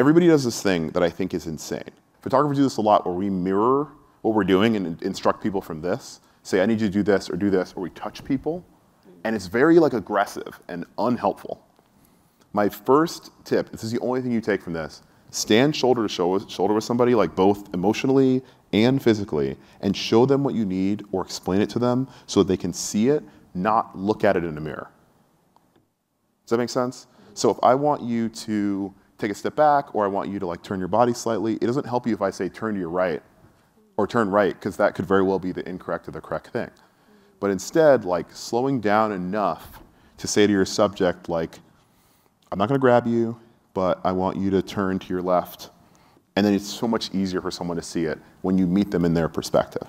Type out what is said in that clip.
everybody does this thing that I think is insane. Photographers do this a lot where we mirror what we're doing and instruct people from this. Say, I need you to do this or do this, or we touch people. And it's very like aggressive and unhelpful. My first tip, this is the only thing you take from this, stand shoulder to shoulder with somebody, like both emotionally and physically, and show them what you need or explain it to them so they can see it, not look at it in a mirror. Does that make sense? So if I want you to take a step back or I want you to like turn your body slightly, it doesn't help you if I say turn to your right or turn right because that could very well be the incorrect or the correct thing. But instead, like slowing down enough to say to your subject, like, I'm not going to grab you, but I want you to turn to your left. And then it's so much easier for someone to see it when you meet them in their perspective.